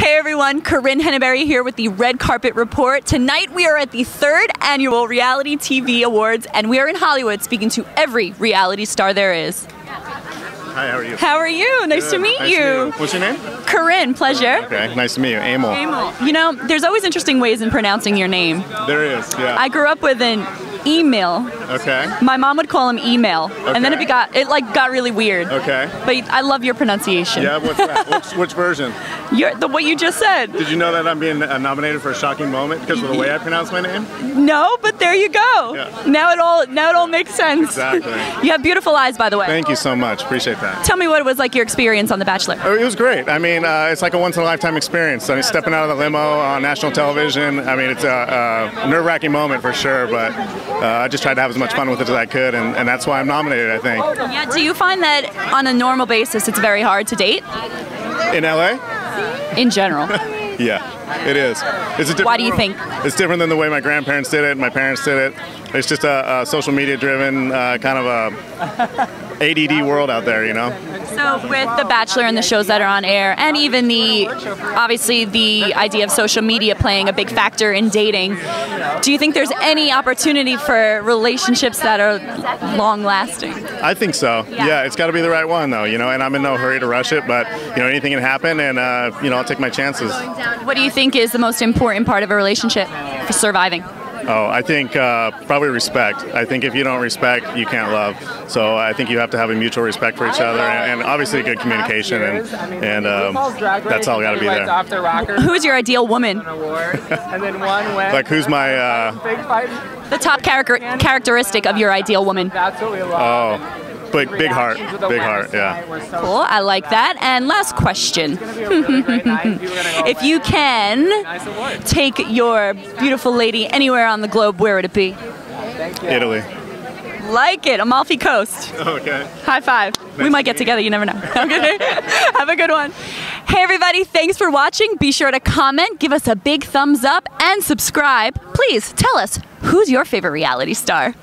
Hey everyone, Corinne Henneberry here with the Red Carpet Report. Tonight we are at the third annual Reality TV Awards and we are in Hollywood speaking to every reality star there is. Hi, how are you? How are you? Nice to meet Nice you. To you. What's your name? Corinne, pleasure. Okay, nice to meet you. Emil. You know, there's always interesting ways in pronouncing your name. There is, yeah. I grew up with an email. Okay. My mom would call him email, and then it got it like got really weird. Okay. But I love your pronunciation. Yeah, what's that? which, which version? The what you just said. Did you know that I'm being uh, nominated for a shocking moment because of the way I pronounce my name? No, but there you go. Yeah. Now it all now it all makes sense. Exactly. You have beautiful eyes, by the way. Thank you so much. Appreciate that. Tell me what it was like your experience on The Bachelor. Oh, It was great. I mean, uh, it's like a once in a lifetime experience. I mean, stepping out of the limo on national television. I mean, it's a, a nerve wracking moment for sure, but uh, I just tried to have as much fun with it as I could, and, and that's why I'm nominated, I think. Yeah. Do you find that on a normal basis it's very hard to date In LA? in general? Yeah, it is. It's a different Why do you world. think? It's different than the way my grandparents did it, my parents did it. It's just a, a social media driven, uh, kind of a ADD world out there, you know? So with The Bachelor and the shows that are on air, and even the obviously the idea of social media playing a big factor in dating, do you think there's any opportunity for relationships that are long lasting? I think so. Yeah. Yeah, it's got to be the right one, though, you know? And I'm in no hurry to rush it, but, you know, anything can happen, and, uh, you know, I'll take my chances. What do you think is the most important part of a relationship for surviving? Oh, I think uh, probably respect. I think if you don't respect, you can't love. So I think you have to have a mutual respect for each other, and, and obviously good communication, and, and um, that's all got to be there. Who is your ideal woman? and then one. Like, who's my, uh. The top character characteristic of your ideal woman. That's what we love. oh, big, big heart, Reactions with the big heart, yeah. tonight were so Cool, I like that. And last question. It's gonna be a really great night. People are gonna go If you can a nice award. take your beautiful lady anywhere on the globe, where would it be? Italy. Like it, Amalfi Coast. Okay. High five. we might get together, you never know. Okay. Have a good one. Hey, everybody, thanks for watching. Be sure to comment, give us a big thumbs up, and subscribe. Please tell us who's your favorite reality star?